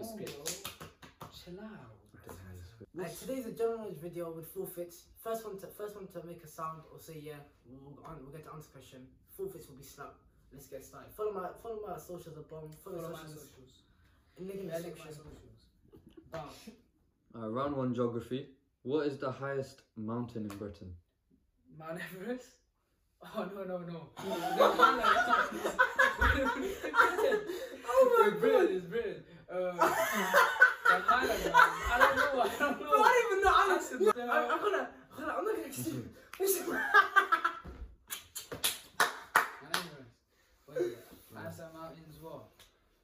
Split. chill out. Like, today's a general knowledge video with forfeits. First one to first one to make a sound or say yeah, we'll, we'll get to answer question. Forfeits will be slapped. Let's get started. Follow my follow my socials at bottom. Follow, Follow my my socials. socials. Link in the Yeah, description. socials. Bam. Uh, round one geography. What is the highest mountain in Britain? Mount Everest? Oh no no no. The Oh my it's Britain, it's Britain. Uh, the highlight, man. I don't know, I don't know. Bro, I don't even know. I'm, Answer, I'm, bro. I'm gonna, I'm gonna, I'm not gonna. Listen. Mount Everest. What is it? Iceland Mountains, what?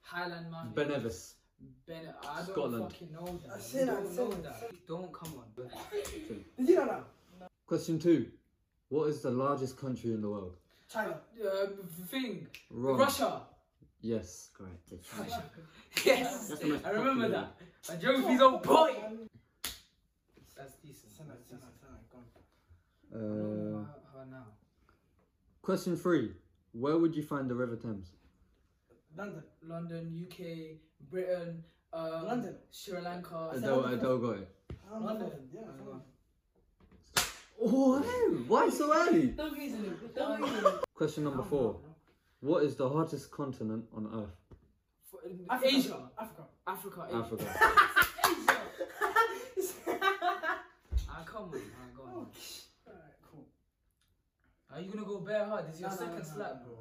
Highland Mountains. Ben Nevis. Ben, I don't Scotland. fucking know that. I You said that, don't I know said that. Don't come on. Did you? Question two. What is the largest country in the world? China. Uh, thing. Wrong. Russia. Yes. Correct. It's right. Yes. That's the most I remember popular that. My geography's on point. That's decent. That's decent. send that. Go on. Uh, How, how now? question three. Where would you find the River Thames? London. London, UK, Britain, um, London. Sri Lanka. Adele, Adele got it. I don't know. London. Yeah. I don't know. Oh, why so early? Don't reason it. Reason. Question number four. What is the hottest continent on Earth? For- Africa. Asia. Africa. Africa. Asia. Africa. Ah, come on. Ah, go on. Alright, cool. Are you gonna go bare hard? This is your No, no, second no, no, slap, bro.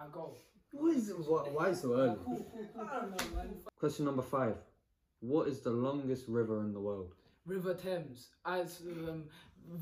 I go. What is it? Why, why so early? Cool, cool, cool. I don't know, man. Question number five. What is the longest river in the world? River Thames, as um,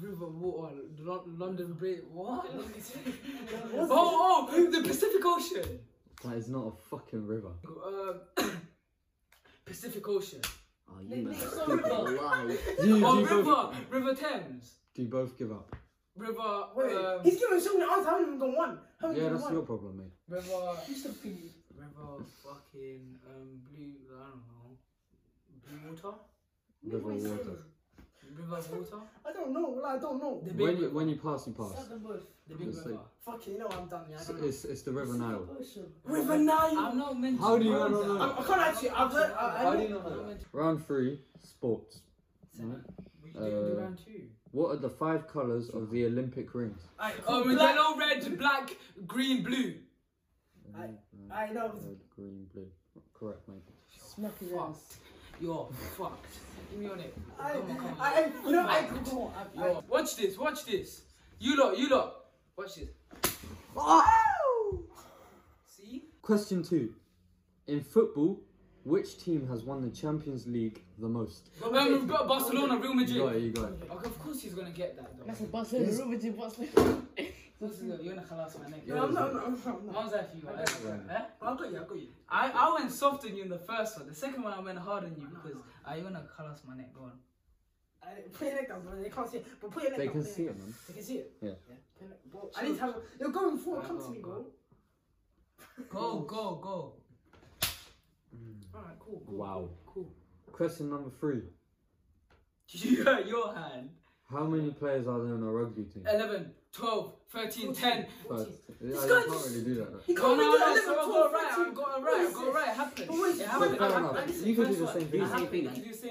River Water, Lon- London Bridge. What? oh, oh, the Pacific Ocean. That is not a fucking river. Uh, Pacific Ocean. Oh, you know. so Stupid wrong. lie. You, do, Oh, you both, River, River Thames. do you both give up? River, Wait, um, he's giving so many answers. I haven't even gone one. Haven't Yeah, even that's one. your problem, mate. River, You still think River, fucking um, blue. I don't know. Blue water. River water. River water. I don't know. Well, I don't know. The big When you, when you pass, you pass. the bush. The big It's river. like- Fuck it, you know I'm done. Yeah, I It's, don't know. it's, it's the River Nile. River Nile. I'm not meant to. How do you know not that. know? I, I can't actually. I've heard. I, I How know. do you not I'm know not that? meant to- Round three, sports. Right. We do do Uh, round two. What are the five colours of the Olympic rings? Alright, Oh, cool. with Black- yellow, red, black, green, blue. I- Red, I know. Red, green, blue. Correct, mate. Smack his Fuck. ass. You're fucked. Give me on it. I, Come on, come on. I, I, you know, I, come on. I, I, watch this, watch this. You lot, you lot. Watch this. oh! See? Question two. In football, which team has won the Champions League the most? Um, Ba- Barcelona, Real You got it, Madrid. you got it. Okay, of course he's gonna get that though. That's a Barcelona, Real Madrid, Barcelona. This is- You're gonna khalas my neck. No, I'm not, I'm not, I'm not. How's that for you? I got you. eh? Eh? I got you, you. I, I went soft on you in the first one. The second one I went hard on you because are you gonna khalas my neck? Go on. I, put your neck down, bro. They can't see it. But put your neck They down. can see it, man. They can see it. Yeah. Put your neck- Bro, I need to have. a- You're going forward. Come to me, bro. Go, go, go. Alright, cool, cool. Wow. Cool. Question number three. Yeah, your hand. How many players are there in a rugby team? 11, 12, 13, 10. First. Yeah, This I guy can't just- really do that. He No, can't no, even do no, 11, so I 12, got it right, I 13. got it What right, I is got it this? right, it happened. But wait, It happened. wait, fair I- enough. I- You can do the same thing. it Do happened, you then. can do the same-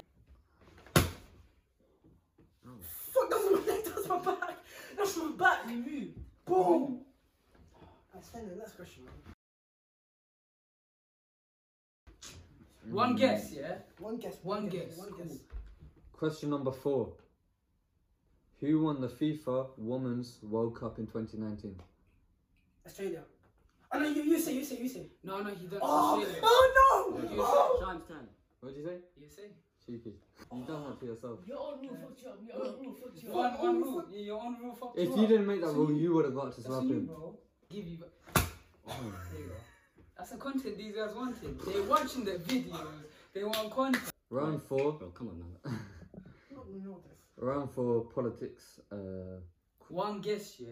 Fuck, that's my neck. That's my back. That's my back. You move. Boom. That's fine. the Next question, man. One guess, yeah? One guess. One guess, One guess. Question number four. Who won the FIFA Women's World Cup in 2019? Australia. Oh no, you, you say, you say, you say. No, no, he done Oh, Australia. oh no! What do you Oh. Time's ten. What did you say? You say? Cheeky. You've done that to yourself. Your own rule fucked you up. Your own rule fucked you up. One, one rule. Yeah, your own rule fucked If you you up. didn't make that rule, you. you would have got to That's slap you, him. bro. Give you. There you go. That's the content these guys wanted. They're watching the videos. They want content. Round four. Bro, come on, man. No, we know this. Round four. Politics. Uh, One guess, yeah.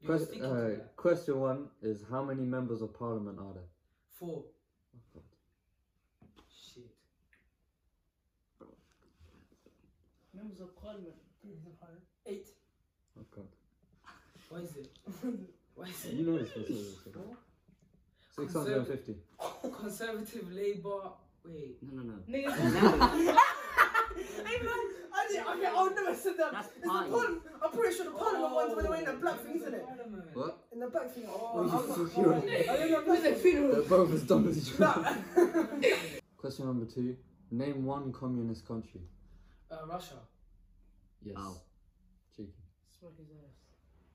You're quest- sticking to uh, that. question one is how many members of parliament are there? Four. Oh, God. Shit. Members of Parliament. Eight. Oh God. What is it? What is it? You know this. this is- 650. Conservative Labour. Wait. No, no, no. Nigga, Hey man, I didn't. Okay, I'll never said that. That's It's the party. parliament. I'm pretty sure the parliament ones when they were in the black things in it. What? In the black thing. Oh, Oh, you I'm not- fucking right. I didn't know a funeral? They're both as dumb as each other. Question number two. Name one communist country. Uh, Russia. Yes. Ow. Cheeky. Smack his ass.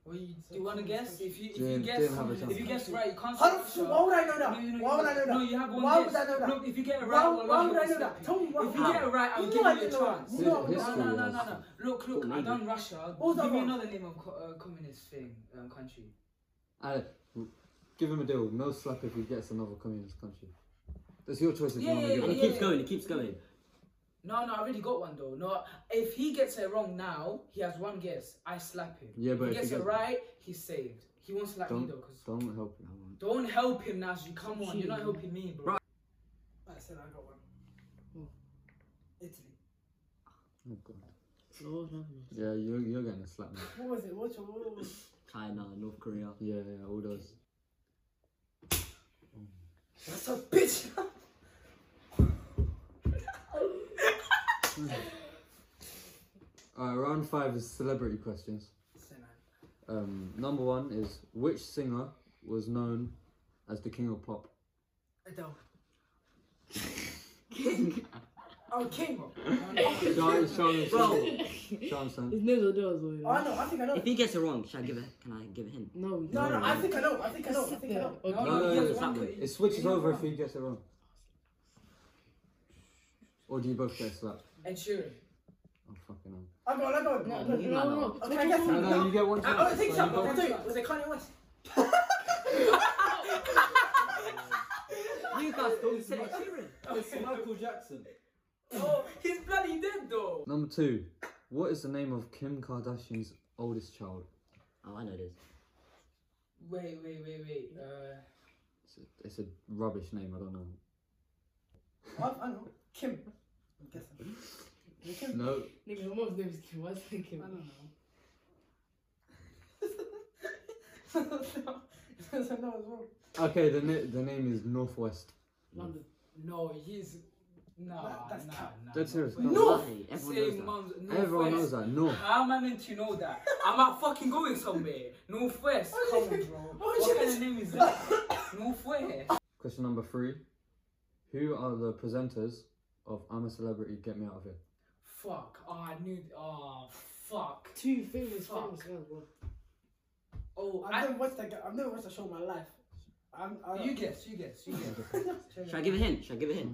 Well, you, do you want to guess? If you if you guess didn't have a chance. if you guess right, you can't. How say the Russia. Why would I know that? No, you know, Why would I know that? No, that? you have one Why guess. would I know that? Look, if you get it right, Why, well, why I'll would I know that? you. Tell me why. If you get it right, I'll give you a didn't chance. You know I His- didn't No, no, no, no, no. Look, look, Cool, I maybe. done Russia. What was Give that me another name of co- uh, communist thing, um, country. Uh, give him a deal. No slap if he gets another communist country. That's your choice if Yeah, you want to yeah, give And it. it keeps going, it keeps going. No, no, I already got one though. No, if he gets it wrong now, he has one guess. I slap him. Yeah, but if he gets he it right, he's saved. He won't slap me Don't, though, cause don't help him. don't help him, Nazi. Come on, you're not hmm. helping me, bro. Bro. I said I got one. Oh. Italy. Oh, God. Lord have. Yeah, you're, you're getting a slap now. What was it? What's your what was China, North Korea. Yeah, yeah, all those. That's a bitch. Alright, round five is celebrity questions. Um, number one is which singer was known as the king of pop? Adele. King. Oh, King. Sean, Sean, Bro. Sean. His name's Odell as well. you Oh, I know. know. I think I know. If he gets it wrong, should I give it? Can I give a hint? No, No, no. I think I know. I think I know. I think I know. Okay. No, No, no, he has no, one no. It switches over if he gets it wrong. Or do you both get slapped? Ed Sheeran. Oh, fucking hell. I got. I got. No, No, no, no, no. not. Okay, I guess. No, no, you get one I, I chance. think so so. you I'll tell you. Was it Kanye West? You guys don't say Sheeran. It's Michael Jackson. Oh, he's bloody dead though. Number two. What is the name of Kim Kardashian's oldest child? Oh, I know this. Wait, wait, wait, wait. Uh, It's a, it's a rubbish name, I don't know. I, I know. Kim. I'm guessing. Is it Kim? No, Nigga, my mom's name is Kim. Why is it Kim? I don't know. no, as well. okay, the, na- the name is Northwest. London. No, he's nah, That- that's nah, cap. nah. Dead serious. Northwest. No. Why? Everyone knows Same that. mum's Everyone knows Northwest. that. North. How am I meant to know that? I'm not fucking going somewhere. Northwest. Come on, bro. What kind of name is that? Northwest. Question number three. Who are the presenters of I'm a Celebrity, Get Me Out of Here? Fuck. Oh, I knew. Oh, fuck. Two famous, Fuck. famous girls, bro. Oh, I've I, never watched that. guy- I've never watched a show in my life. I'm. I, you guess. You guess. You guess. Should I give a hint? Should I give a hint?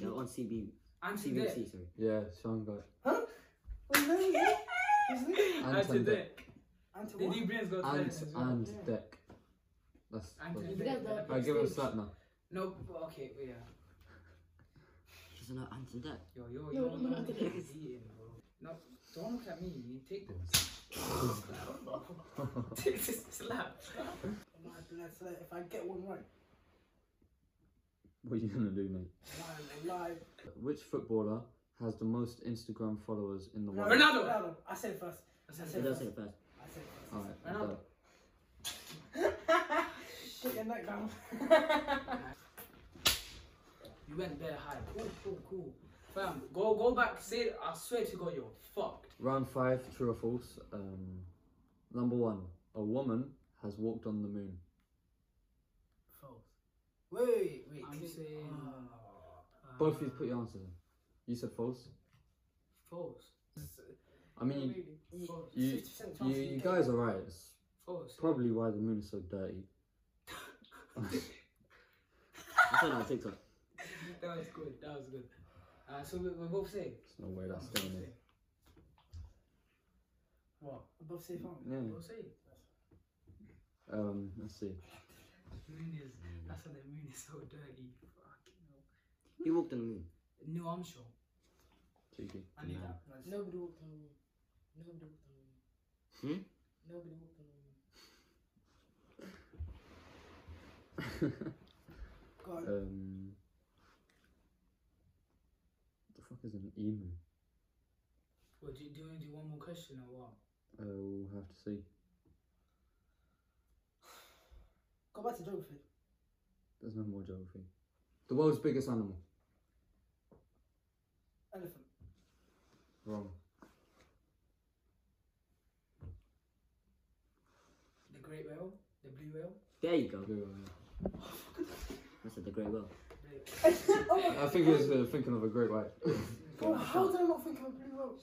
Yeah, on CB, Answer there. CBC, sorry. Yeah, Sean got it. What's his name? again? What's his name? Answer Anton. Dec. Anti The what? D got Ant that as well. and Dec. That's. Anthony You Dec. guys don't- give him a slap now. No, okay, wait, yeah. He doesn't know Yo, yo, No, yo, no, no, no, Dec. he's eating, bro. No, don't look at me. You take this. take this slap. Mad lads, like, If I get one right, What are you gonna do, mate? live, live. Which footballer has the most Instagram followers in the world? Ronaldo. Ronaldo. I said it first. I said it does first. say it first. I said it first. Alright, Ronaldo. Put your neck down. You went there high. Cool, cool, cool. Fam, go go back. Say, I swear to God, you're fucked. Round five, true or false. Um, number one, a woman has walked on the moon. False. Wait, wait. I'm saying- Ah. Both of you put your answers in. You said false. False. I mean, Really? Ye- False. you, 50% you, you guys are right. It's False. probably why the moon is so dirty. I saw on TikTok. That was good. That was good. Uh, so we, we both say. There's no way that's staying in. What? Above safe harm. Yeah. Both say. Um, let's see. the Moon is. That's why the moon is so dirty. Fucking hell. He walked on the moon. Neil Armstrong. Cheeky. I knew No. that. Nobody walked on the moon. Nobody walked on the moon. Hmm? Nobody walked on the moon. Go on. um, the fuck is an emu? What, do, you, do you want to do one more question or what? Uh, we'll have to see. Go back to geography. There's no more geography. The world's biggest animal. Elephant. Wrong. The great whale, the blue whale. There you go. Blue whale, I said the great well. Oh. I think he was uh, thinking of a great white. bro, how did I not think of a blue whale?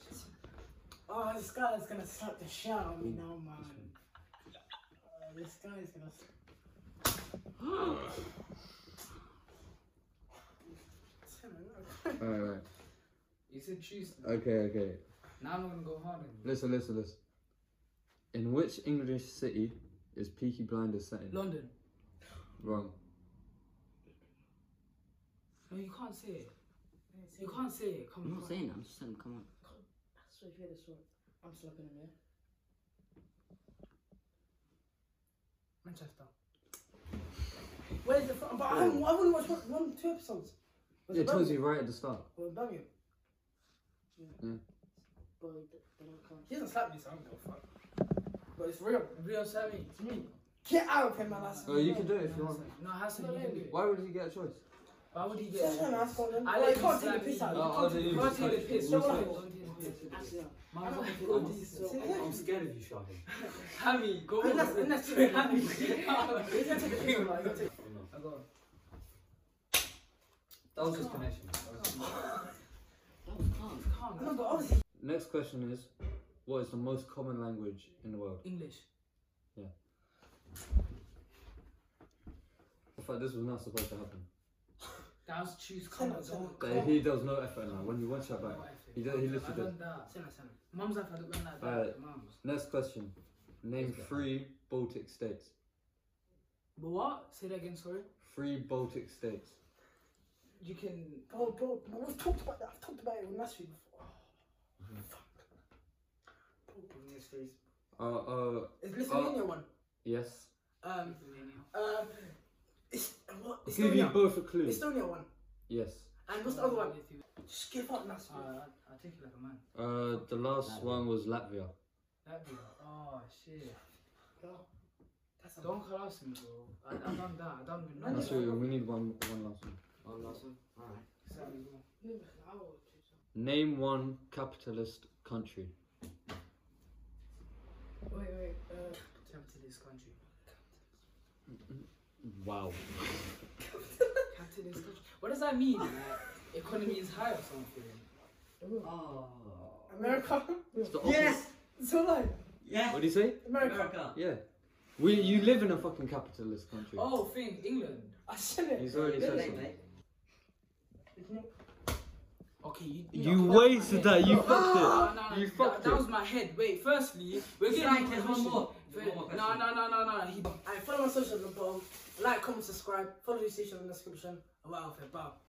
Oh, this guy is gonna slap the shit out of me now, man. Uh, this guy is gonna. Alright, right. You said choose. Okay, okay. Now I'm gonna go hard. Listen, listen, listen. In which English city is Peaky Blinders set in? London. Wrong. No, you can't say it. You can't say it. Come on. I'm on. not saying that. I'm just saying, come on. Come. So if you hear this one, I'm slapping him, yeah? Manchester. Where's the from? But I haven't, I've only watched one, one two episodes. Was Yeah, it tells Birmingham? you right at the start. Or Birmingham? But they they don't. He doesn't slap me, so I don't give a fuck. But it's real. Real Sammy. It's me. Get out of here, man. That's Oh, you can do it if you want. No, Hassan, you can do it. Why would he get a choice? Why would he get? Just trying to ask one. I I let can't you take the slap piss me. out. Of you. Oh, no, Can't take the piss. So Don't what? take the piss. Actually, no. Man's I'm not not good. good. So, So- I'm scared of you, Shahid. Hammy, go. On. unless you Hammy. He's gonna take the piss out. Take. I go. That was just connection. That was calm. Calm. No, but obviously. Next question is, what is the most common language in the world? English. In fact, this was not supposed to happen. That was choose. Come on. But he does no effort now. When you watch that back, he effort. did- he I literally done it. Mum's I don't like that. Alright. Mums. next question. Name three Baltic states. But what? Say that again. Sorry. Three Baltic states. You can. Oh, bro, bro, we've talked about that. I've talked about it last week before. Oh, fuck. Uh, uh, Is Lithuania one? yes. Um, um, is, what? I'll give you both a clue. Estonia one. Yes. And what's the other one? Just give up, Nasri. Uh, I take it like a man. Uh, the last one was Latvia. That be. Oh shit. That's Don't harass me, bro. I, I done that. I done Man, That's with right, we need one, one last one. One last one? Alright. Exactly, bro. Maybe I will choose Name one capitalist country. Wait, wait. Uh, Capitalist country. Wow. Capitalist country. What does that mean? Like, economy is high or something? Oh. oh. America? It's the Yes! So like, Yeah! What do you say? America. America. Yeah. We, you live in a fucking capitalist country. Oh, thing, England. I said it. He's already said Late, something. Okay, you. You no, wasted that, you fucked it. no, no, no, You that- fucked That it. was my head. Wait, firstly, we're getting Frank, more there's one more. Wait, There's one more No, no, no, no, no. He, Alright, follow my socials at the. Like, comment, subscribe. Follow the station in the description. And we're out of here. Bye.